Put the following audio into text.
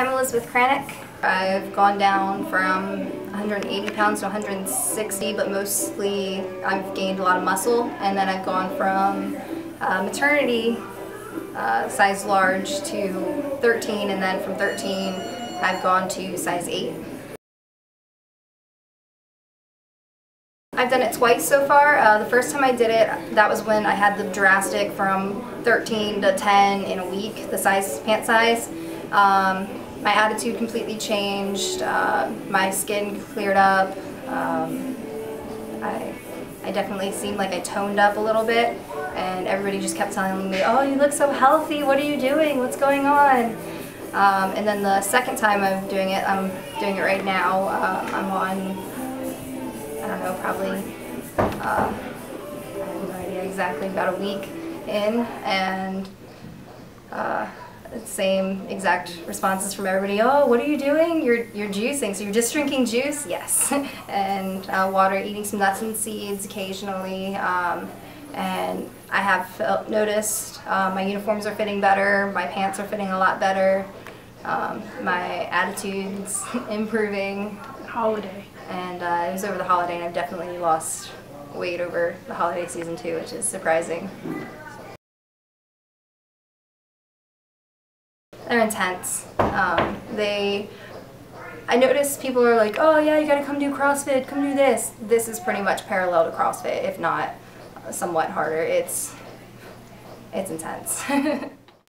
I'm Elizabeth Kranick. I've gone down from 180 pounds to 160, but mostly I've gained a lot of muscle, and then I've gone from uh, maternity uh, size large to 13, and then from 13 I've gone to size 8. I've done it twice so far. Uh, the first time I did it, that was when I had the drastic from 13 to 10 in a week, the size, pant size. Um, my attitude completely changed. Uh, my skin cleared up. Um, I, I definitely seemed like I toned up a little bit, and everybody just kept telling me, "Oh, you look so healthy. What are you doing? What's going on?" Um, and then the second time I'm doing it, I'm doing it right now. Um, I'm on I don't know, probably, uh, I have no idea exactly, about a week in, and uh, same exact responses from everybody. Oh, what are you doing? You're, you're juicing. So you're just drinking juice? Yes. and uh, water, eating some nuts and seeds occasionally. Um, and I have felt, noticed uh, my uniforms are fitting better, my pants are fitting a lot better, um, my attitude's improving. Holiday and uh, it was over the holiday and I've definitely lost weight over the holiday season too, which is surprising. They're intense. Um, they, I notice people are like, oh yeah, you gotta come do CrossFit, come do this. This is pretty much parallel to CrossFit, if not somewhat harder. It's, it's intense.